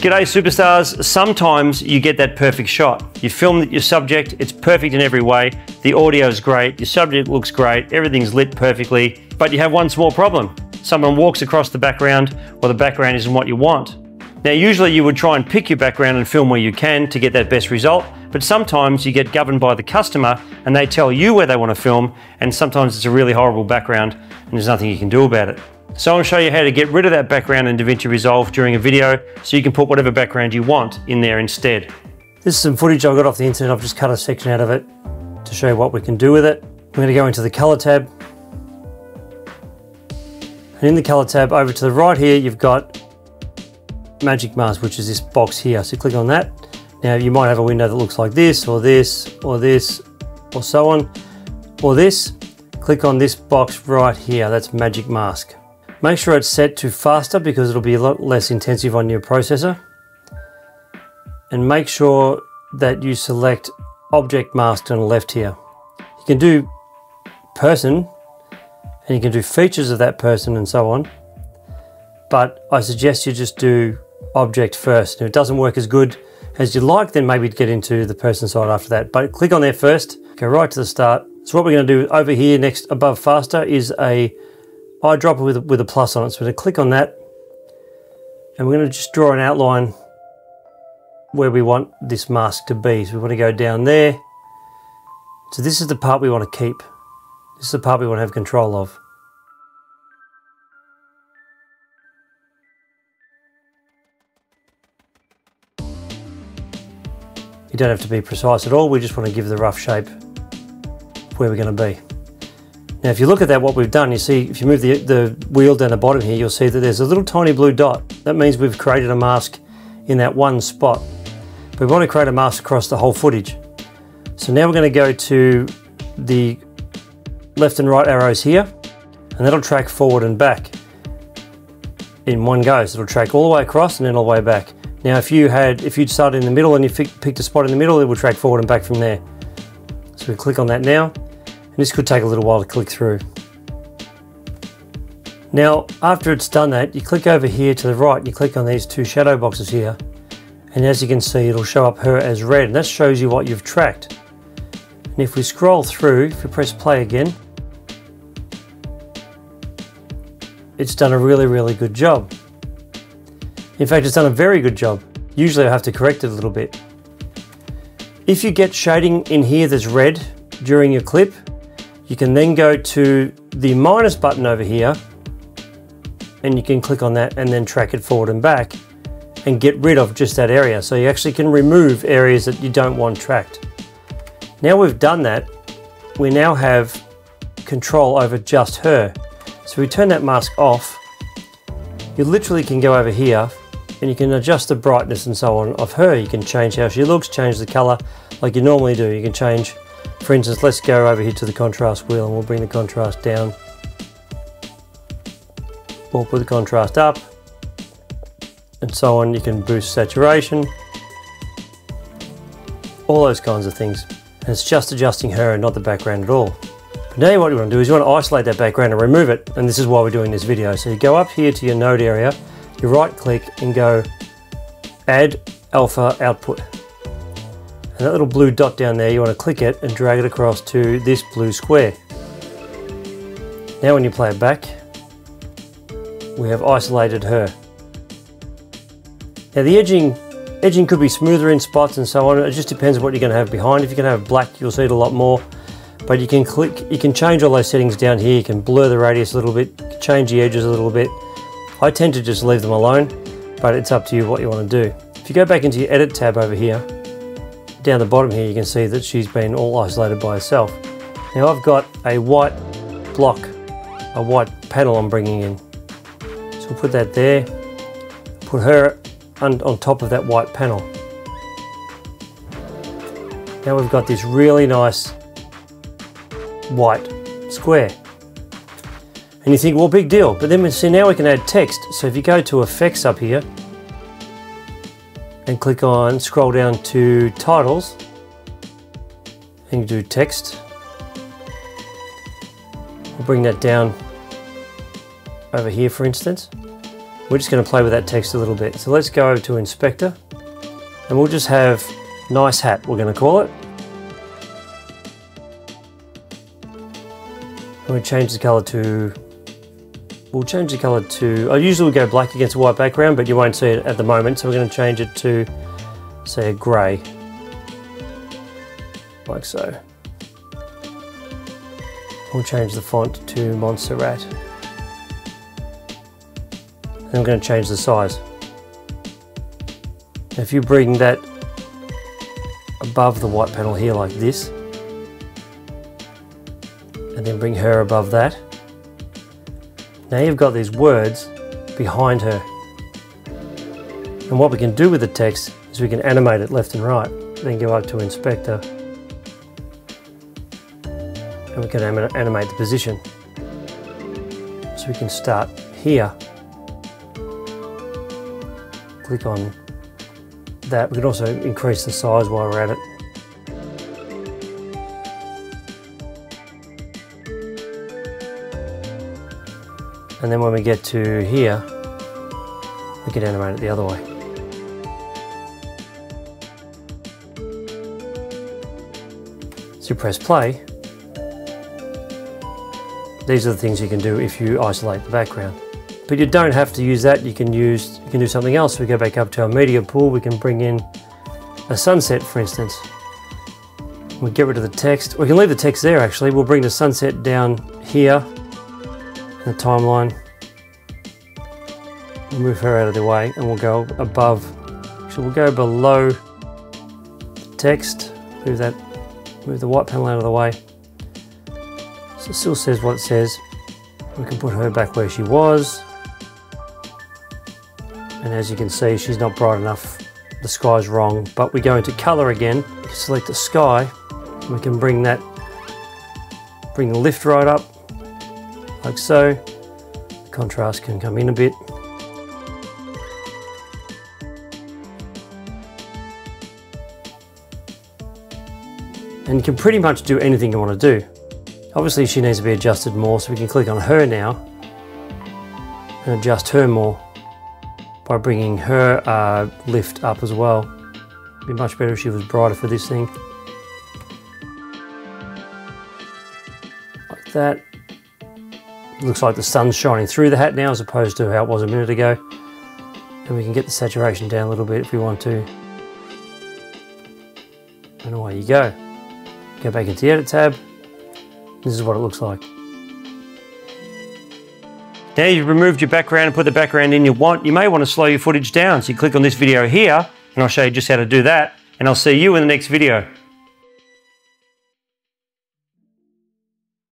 G'day superstars, sometimes you get that perfect shot. You film your subject, it's perfect in every way, the audio is great, your subject looks great, everything's lit perfectly, but you have one small problem. Someone walks across the background or the background isn't what you want. Now usually you would try and pick your background and film where you can to get that best result, but sometimes you get governed by the customer and they tell you where they want to film and sometimes it's a really horrible background and there's nothing you can do about it. So I'll show you how to get rid of that background in DaVinci Resolve during a video so you can put whatever background you want in there instead. This is some footage I got off the internet, I've just cut a section out of it to show you what we can do with it. I'm going to go into the color tab. And in the color tab over to the right here you've got Magic Mask which is this box here. So click on that. Now you might have a window that looks like this or this or this or so on or this. Click on this box right here, that's Magic Mask. Make sure it's set to faster because it'll be a lot less intensive on your processor. And make sure that you select object mask on the left here. You can do person and you can do features of that person and so on. But I suggest you just do object first. If it doesn't work as good as you'd like, then maybe get into the person side after that. But click on there first, go right to the start. So what we're going to do over here next above faster is a eyedropper with, with a plus on it. So we're going to click on that and we're going to just draw an outline where we want this mask to be. So we want to go down there. So this is the part we want to keep. This is the part we want to have control of. You don't have to be precise at all, we just want to give the rough shape where we're going to be. Now if you look at that, what we've done, you see, if you move the, the wheel down the bottom here, you'll see that there's a little tiny blue dot. That means we've created a mask in that one spot. But we want to create a mask across the whole footage. So now we're going to go to the left and right arrows here, and that'll track forward and back in one go. So it'll track all the way across and then all the way back. Now if you had, if you'd started in the middle and you picked a spot in the middle, it will track forward and back from there. So we click on that now this could take a little while to click through. Now, after it's done that, you click over here to the right and you click on these two shadow boxes here. And as you can see, it'll show up her as red and that shows you what you've tracked. And if we scroll through, if we press play again, it's done a really, really good job. In fact, it's done a very good job. Usually I have to correct it a little bit. If you get shading in here that's red during your clip, you can then go to the minus button over here and you can click on that and then track it forward and back and get rid of just that area. So you actually can remove areas that you don't want tracked. Now we've done that, we now have control over just her. So we turn that mask off, you literally can go over here and you can adjust the brightness and so on of her. You can change how she looks, change the color like you normally do. You can change for instance, let's go over here to the contrast wheel and we'll bring the contrast down. We'll put the contrast up and so on. You can boost saturation, all those kinds of things. And it's just adjusting her and not the background at all. But now what you want to do is you want to isolate that background and remove it. And this is why we're doing this video. So you go up here to your node area, you right click and go add alpha output. And that little blue dot down there, you want to click it and drag it across to this blue square. Now when you play it back, we have isolated her. Now the edging, edging could be smoother in spots and so on. It just depends on what you're going to have behind. If you're going to have black, you'll see it a lot more. But you can click, you can change all those settings down here. You can blur the radius a little bit, change the edges a little bit. I tend to just leave them alone, but it's up to you what you want to do. If you go back into your edit tab over here, down the bottom here you can see that she's been all isolated by herself. Now I've got a white block, a white panel I'm bringing in. So we'll put that there, put her on, on top of that white panel. Now we've got this really nice white square. And you think, well, big deal. But then we see now we can add text. So if you go to effects up here, and click on, scroll down to titles and do text. We'll bring that down over here for instance. we're just going to play with that text a little bit. So let's go over to inspector and we'll just have nice hat, we're going to call it. And we change the color to, we'll change the color to, I usually go black against a white background, but you won't see it at the moment. So we're going to change it to, say, a gray, like so. We'll change the font to Montserrat. And I'm going to change the size. If you bring that above the white panel here like this, and then bring her above that, now you've got these words behind her. And what we can do with the text is we can animate it left and right. Then go up to inspector and we can animate the position. So we can start here. Click on that. We can also increase the size while we're at it. And then when we get to here, we can animate it the other way. So you press play, these are the things you can do if you isolate the background. But you don't have to use that, you can use you can do something else. We go back up to our media pool, we can bring in a sunset for instance. We get rid of the text. We can leave the text there actually. We'll bring the sunset down here the timeline. We'll move her out of the way and we'll go above. So we'll go below text. Move that move the white panel out of the way. So it still says what it says. We can put her back where she was. And as you can see, she's not bright enough. The sky's wrong, but we go into color again. Select the sky. We can bring that, bring the lift right up, like so. The contrast can come in a bit. And you can pretty much do anything you want to do. Obviously she needs to be adjusted more so we can click on her now and adjust her more by bringing her uh, lift up as well. It'd be much better if she was brighter for this thing. Like that. Looks like the sun's shining through the hat now as opposed to how it was a minute ago. And we can get the saturation down a little bit if we want to. And away you go. Go back into the edit tab this is what it looks like. Now you've removed your background and put the background in you want, you may want to slow your footage down. So you click on this video here and I'll show you just how to do that and I'll see you in the next video.